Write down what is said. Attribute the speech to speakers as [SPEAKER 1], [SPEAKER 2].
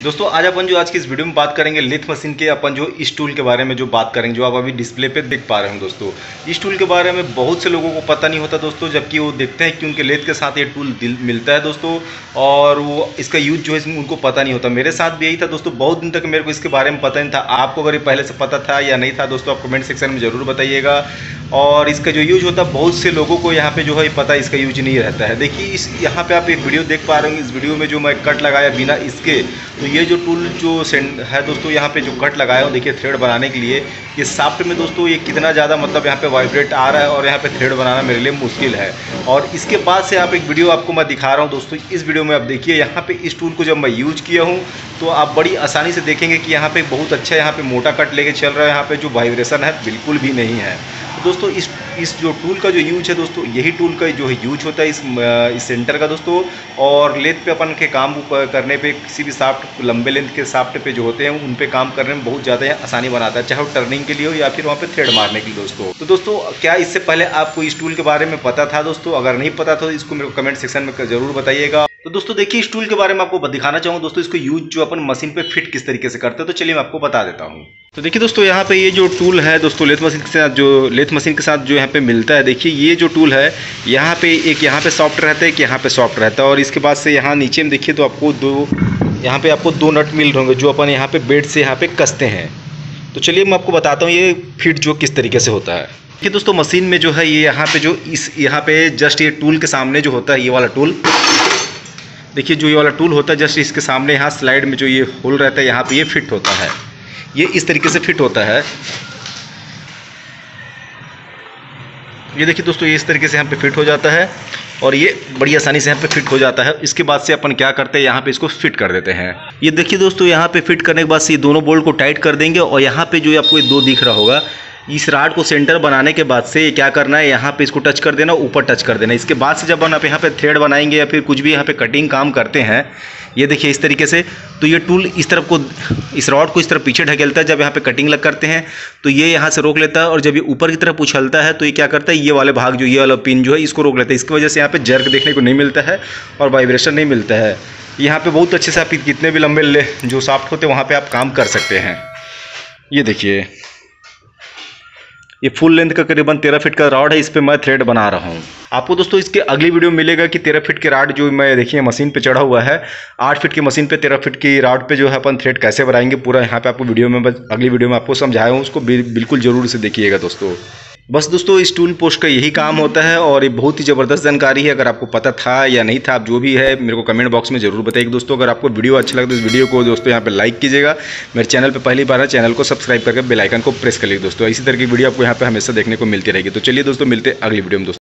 [SPEAKER 1] दोस्तों, आज अपन जो आज की इस वीडियो में बात करेंगे लेथ मशीन के, अपन जो इस टूल के बारे में जो बात करेंगे, जो आप अभी डिस्प्ले पे देख पा रहे हैं दोस्तों। इस टूल के बारे में बहुत से लोगों को पता नहीं होता दोस्तों, जबकि वो देखते हैं क्योंकि लेथ के साथ ये टूल मिलता है दोस्तों, और वो इसका यूज़ जो है उनको पता नहीं होता। मेरे साथ भी यही था दोस्तों, बहुत दिन तक मेरे को इसके बारे में पता नहीं था। आपको अगर पहले से पता था या नहीं था दोस्तों, आप कमेंट सेक्शन में ज़रूर बताइएगा। और इसका जो यूज़ होता है, बहुत से लोगों को यहाँ पे जो है पता इसका यूज़ नहीं रहता है। देखिए, इस, यहाँ पे आप एक वीडियो देख पा रहे होंगे इस वीडियो में जो मैं कट लगाया बिना इसके तो ये जो टूल जो सेंड है दोस्तों, यहाँ पे जो कट लगाया हो, देखिए थ्रेड बनाने के लिए, ये साफ्ट में दोस्तों, ये कितना ज़्यादा मतलब यहाँ पे वाइब्रेट आ रहा है और यहाँ पे थ्रेड बनाना मेरे लिए मुश्किल है। और इसके बाद से आप एक वीडियो आपको मैं दिखा रहा हूँ दोस्तों, इस वीडियो में आप देखिए, यहाँ पे इस टूल को जब मैं यूज़ किया हूँ तो आप बड़ी आसानी से देखेंगे कि यहाँ पर बहुत अच्छा यहाँ पर मोटा कट लेके चल रहा है, यहाँ पर जो वाइब्रेशन है, बिल्कुल भी नहीं है। तो दोस्तों, इस इस जो टूल का जो यूज़ है दोस्तों, यही टूल का जो है यूज़ होता है इस इस सेंटर का दोस्तों। और लेथ पे अपन के काम करने पे, किसी भी साफ्ट लंबे लेंथ के साफ्ट पे जो होते हैं, उन पे काम करने में बहुत ज़्यादा आसानी बनाता है, चाहे वो टर्निंग के लिए हो या फिर वहाँ पे थ्रेड मारने के लिए दोस्तों। तो दोस्तों, क्या इससे पहले आपको इस टूल के बारे में पता था दोस्तों? अगर नहीं पता था तो इसको मेरे को कमेंट सेक्शन में ज़रूर बताइएगा। तो दोस्तों देखिए इस टूल के बारे में आपको दिखाना चाहूँगा दोस्तों इसको यूज़ जो अपन मशीन पे फिट किस तरीके से करते हैं तो चलिए मैं आपको बता देता हूँ तो देखिए दोस्तों यहाँ पे ये जो टूल है दोस्तों लेथ मशीन के साथ जो लेथ मशीन के साथ जो यहाँ पे मिलता है देखिए ये जो टूल है यहाँ पे एक यहाँ पे सॉफ्ट रहता है एक यहाँ पे सॉफ्ट रहता है और इसके बाद से यहाँ नीचे में देखिए तो आपको दो यहाँ पे आपको दो नट मिल रहे होंगे जो अपन यहाँ पे बेड से यहाँ पे कसते हैं तो चलिए मैं आपको बताता हूँ ये फिट जो किस तरीके से होता है देखिए दोस्तों मशीन में जो है ये यहाँ पे जो इस यहाँ पे जस्ट ये टूल के सामने जो होता है ये वाला टूल देखिए, जो ये वाला टूल होता है, जस्ट इसके सामने यहाँ स्लाइड में जो ये होल रहता है, यहाँ पे ये फिट होता है। ये इस तरीके से फिट होता है। ये देखिए दोस्तों, ये इस तरीके से यहाँ पे फिट हो जाता है और ये बड़ी आसानी से यहाँ पे फिट हो जाता है। इसके बाद से अपन क्या करते हैं, यहाँ पे इसको फिट कर देते हैं। ये देखिए दोस्तों, यहाँ पे फिट करने के बाद से ये दोनों बोल्ट को टाइट कर देंगे और यहाँ पे जो आपको ये दो दिख रहा होगा इस राड को सेंटर बनाने के बाद से क्या करना है, यहाँ पे इसको टच कर देना, ऊपर टच कर देना। इसके बाद से जब हम आप यहाँ पे थ्रेड बनाएँगे या फिर कुछ भी यहाँ पे कटिंग काम करते हैं, ये देखिए इस तरीके से तो ये टूल इस तरफ़ को, इस रॉड को इस तरफ़ पीछे ढकेलता है, जब यहाँ पे कटिंग लग करते हैं तो ये यहाँ से रोक लेता है और जब ये ऊपर की तरफ़ उछलता है तो ये क्या करता है, ये वाले भाग जो, ये वाला पिन जो है, इसको रोक लेता है। इसकी वजह से यहाँ पे जर्क देखने को नहीं मिलता है और वाइब्रेशन नहीं मिलता है। यहाँ पर बहुत अच्छे से आप कितने भी लंबे जो साफ्ट होते हैं, वहाँ पर आप काम कर सकते हैं। ये देखिए ये फुल लेंथ का करीबन तेरह फीट का रॉड है, इस पर मैं थ्रेड बना रहा हूँ। आपको दोस्तों इसके अगली वीडियो मिलेगा कि तेरह फीट के राड जो मैं देखिए मशीन पे चढ़ा हुआ है, आठ फीट की मशीन पे तेरह फीट की राड पे जो है अपन थ्रेड कैसे बनाएँगे, पूरा यहाँ पे आपको वीडियो में अगली वीडियो में आपको समझाया हूँ, उसको बिल्कुल ज़रूर से देखिएगा दोस्तों। बस दोस्तों, इस टूल पोस्ट का यही काम होता है और ये बहुत ही ज़बरदस्त जानकारी है। अगर आपको पता था या नहीं था, आप जो भी है, मेरे को कमेंट बॉक्स में ज़रूर बताइए। दोस्तों, अगर आपको वीडियो अच्छा लगे तो इस वीडियो को दोस्तों यहाँ पे लाइक कीजिएगा। मेरे चैनल पे पहली बार है, चैनल को सब्सक्राइब करके बेलाइकन को प्रेस कर लीजिए दोस्तों। इसी तरह की वीडियो आपको यहाँ पर हमेशा देखने को मिलती रहेगी। तो चलिए दोस्तों, मिलते अगली वीडियो में दोस्तों।